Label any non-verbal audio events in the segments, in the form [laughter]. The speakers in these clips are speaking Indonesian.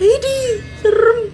Heidi, serem.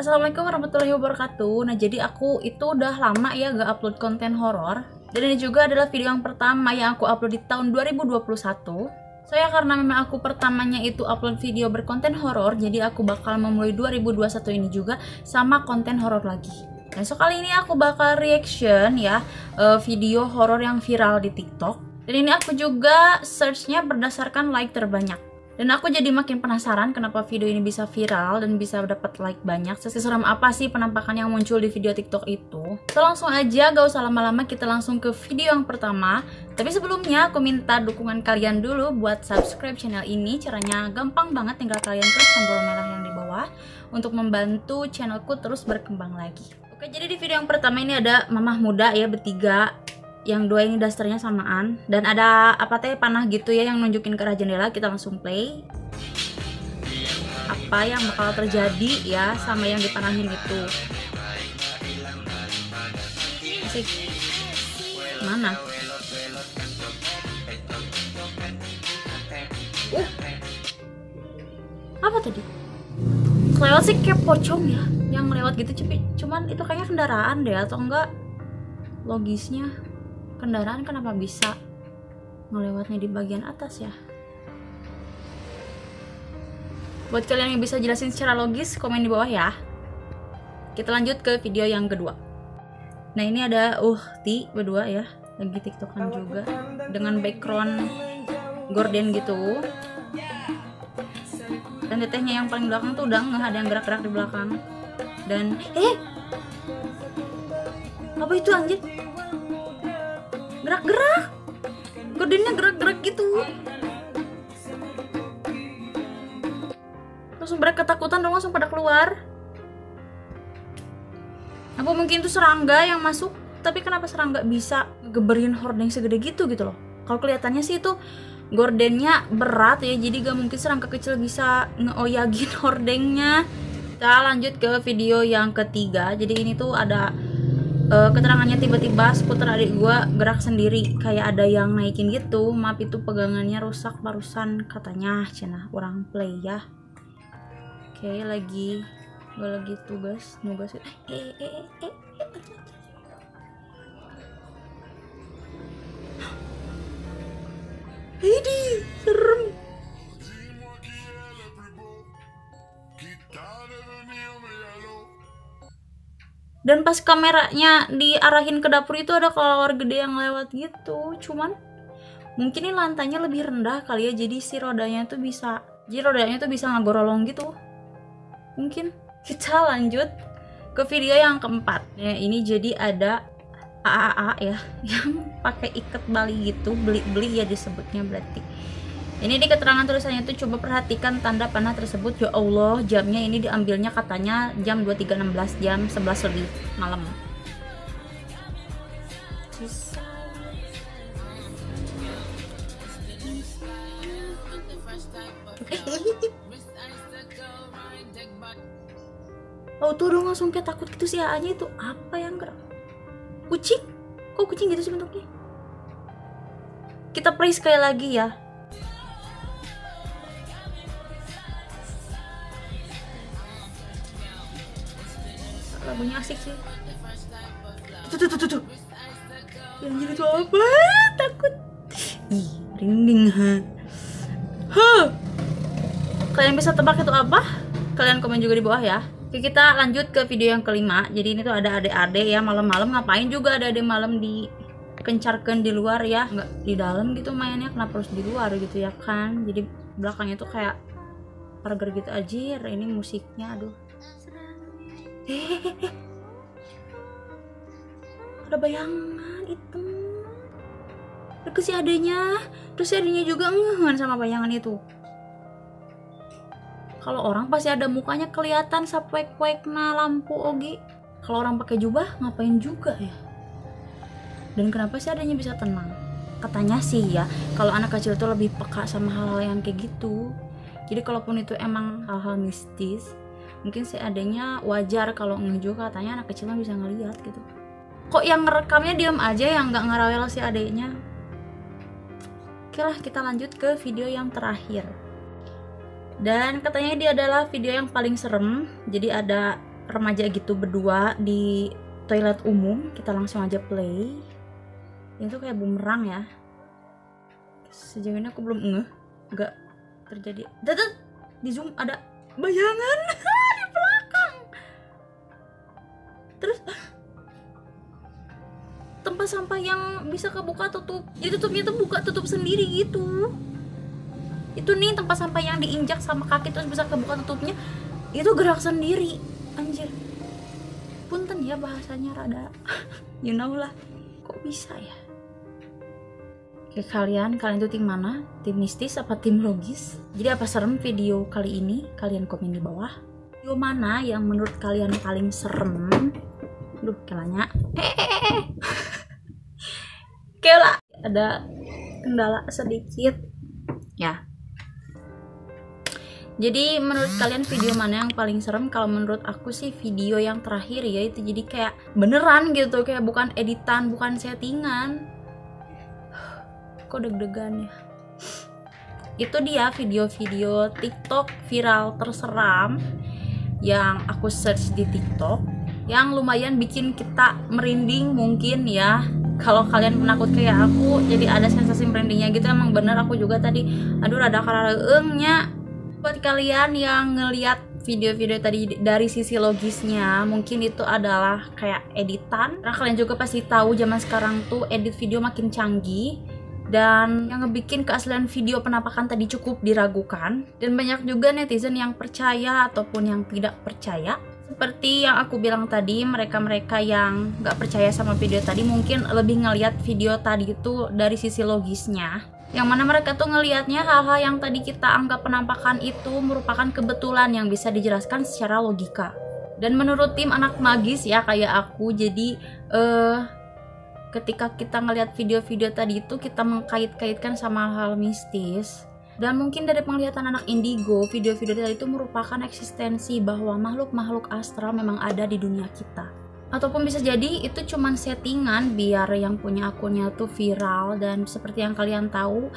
Assalamualaikum warahmatullahi wabarakatuh. Nah, jadi aku itu udah lama ya gak upload konten horor. Dan ini juga adalah video yang pertama yang aku upload di tahun 2021. Saya karena memang aku pertamanya itu upload video berkonten horor, jadi aku bakal memulai 2021 ini juga sama konten horor lagi. Dan so kali ini aku bakal reaction ya eh, video horor yang viral di TikTok. Dan ini aku juga searchnya berdasarkan like terbanyak. Dan aku jadi makin penasaran kenapa video ini bisa viral dan bisa dapat like banyak. Seseram apa sih penampakan yang muncul di video TikTok itu? So langsung aja, gak usah lama-lama kita langsung ke video yang pertama. Tapi sebelumnya aku minta dukungan kalian dulu buat subscribe channel ini. Caranya gampang banget, tinggal kalian klik tombol merah yang di bawah untuk membantu channelku terus berkembang lagi. Oke, jadi di video yang pertama ini ada mamah muda ya bertiga yang dua ini dasternya samaan. Dan ada apa teh panah gitu ya yang nunjukin ke arah jendela kita langsung play. Apa yang bakal terjadi ya sama yang dipanahin itu? Asik. Mana? Uh. Apa tadi? Lewat sih kayak pocong ya yang lewat gitu cuman itu kayaknya kendaraan deh atau enggak logisnya kendaraan kenapa bisa ngelewatnya di bagian atas ya? Buat kalian yang bisa jelasin secara logis komen di bawah ya. Kita lanjut ke video yang kedua. Nah ini ada Uhti berdua ya lagi tiktokan juga dengan background gorden gitu. Dan tetehnya yang paling belakang tuh udah nggak ada yang gerak-gerak di belakang. Dan eh apa itu anjir gerak-gerak. Gordennya gerak-gerak gitu. Langsung pada ketakutan dong langsung pada keluar. Apa mungkin itu serangga yang masuk? Tapi kenapa serangga bisa ngegeberin hordeng segede gitu gitu loh? Kalau kelihatannya sih itu gordennya berat ya jadi gak mungkin serangga kecil bisa ngeoyagin [laughs] hordengnya. Kita lanjut ke video yang ketiga. Jadi ini tuh ada uh, keterangannya tiba-tiba skuter adik gua gerak sendiri kayak ada yang naikin gitu maaf itu pegangannya rusak barusan katanya cina orang play ya oke okay, lagi gua lagi tugas nugas eh eh eh eh, eh. Serem. Dan pas kameranya diarahin ke dapur itu ada kelawar gede yang lewat gitu. Cuman mungkin ini lantainya lebih rendah kali ya jadi si rodanya tuh bisa jadi rodanya tuh bisa ngagorolong gitu. Mungkin kita lanjut ke video yang keempat. Ya ini jadi ada AAA ya [laughs] yang pakai ikat bali gitu beli-beli ya disebutnya berarti ini di keterangan tulisannya itu coba perhatikan tanda panah tersebut. Ya Allah, jamnya ini diambilnya katanya jam 23.16 jam 11 lebih malam. [laughs] Oh tuh dong langsung kayak takut gitu sih aja itu apa yang gerak? Kucing? Kok kucing gitu sih bentuknya? Kita play sekali lagi ya. Lagunya asik sih. Tuh tuh tuh tuh, tuh. yang jadi itu apa? Takut. Ih rinding ha. Ha kalian bisa tebak itu apa? Kalian komen juga di bawah ya. Oke kita lanjut ke video yang kelima. Jadi ini tuh ada adik-adik ya malam-malam. Ngapain juga ada adik malam di kencarkan di luar ya? Nggak di dalam gitu mainnya kenapa harus di luar gitu ya kan? Jadi belakangnya tuh kayak burger gitu aja ini musiknya aduh hehehe [laughs] ada bayangan itu terus si adanya terus si adanya juga ngehan sama bayangan itu. Kalau orang pasti ada mukanya kelihatan sapwek wek na lampu ogi kalau orang pakai jubah ngapain juga ya? Dan kenapa sih adanya bisa tenang? Katanya sih ya kalau anak kecil itu lebih peka sama hal-hal yang kayak gitu. Jadi kalaupun itu emang hal-hal mistis mungkin si adanya wajar kalau ngeju katanya anak kecil bisa ngeliat gitu. Kok yang ngerekamnya diam aja yang nggak ngerawel si adeknya oke lah kita lanjut ke video yang terakhir. Dan katanya dia adalah video yang paling serem. Jadi ada remaja gitu berdua di toilet umum. Kita langsung aja play. Itu kayak bumerang ya. Sejauh ini aku belum ngeh. Nggak terjadi. Dadah, di zoom ada bayangan [laughs] tempat sampah yang bisa kebuka tutup jadi tutupnya tuh buka tutup sendiri gitu itu nih tempat sampah yang diinjak sama kaki terus bisa kebuka tutupnya itu gerak sendiri anjir punten ya bahasanya rada [laughs] you know lah kok bisa ya Oke kalian, kalian tuh tim mana? Tim mistis apa tim logis? Jadi apa serem video kali ini? Kalian komen di bawah. Video mana yang menurut kalian paling serem? Duh, kelanya. Hehehe. [laughs] Kela ada kendala sedikit. Ya. Jadi menurut kalian video mana yang paling serem? Kalau menurut aku sih video yang terakhir ya itu jadi kayak beneran gitu, kayak bukan editan, bukan settingan kok deg-degan ya itu dia video-video TikTok viral terseram yang aku search di TikTok yang lumayan bikin kita merinding mungkin ya kalau kalian penakut kayak aku jadi ada sensasi merindingnya gitu. Emang bener aku juga tadi aduh rada karena buat kalian yang ngeliat video-video tadi dari sisi logisnya mungkin itu adalah kayak editan. Karena kalian juga pasti tahu zaman sekarang tuh edit video makin canggih dan yang ngebikin keaslian video penampakan tadi cukup diragukan. Dan banyak juga netizen yang percaya ataupun yang tidak percaya seperti yang aku bilang tadi mereka-mereka yang gak percaya sama video tadi mungkin lebih ngeliat video tadi itu dari sisi logisnya. Yang mana mereka tuh ngelihatnya hal-hal yang tadi kita anggap penampakan itu merupakan kebetulan yang bisa dijelaskan secara logika. Dan menurut tim anak magis ya kayak aku jadi eh ketika kita ngelihat video-video tadi itu kita mengkait-kaitkan sama hal mistis dan mungkin dari penglihatan anak indigo video-video tadi itu merupakan eksistensi bahwa makhluk-makhluk astral memang ada di dunia kita. Ataupun bisa jadi itu cuman settingan biar yang punya akunnya tuh viral dan seperti yang kalian tahu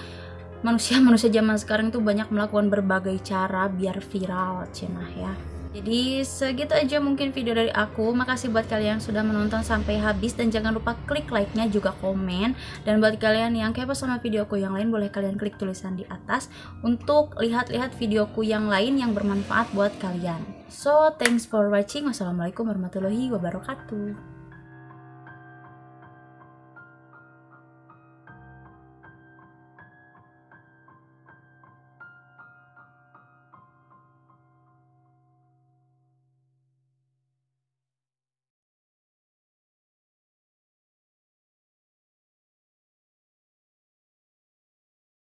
manusia-manusia zaman sekarang tuh banyak melakukan berbagai cara biar viral cenah ya jadi segitu aja mungkin video dari aku. Makasih buat kalian yang sudah menonton sampai habis dan jangan lupa klik like-nya juga komen. Dan buat kalian yang kepo sama videoku yang lain boleh kalian klik tulisan di atas untuk lihat-lihat videoku yang lain yang bermanfaat buat kalian. So, thanks for watching. Wassalamualaikum warahmatullahi wabarakatuh.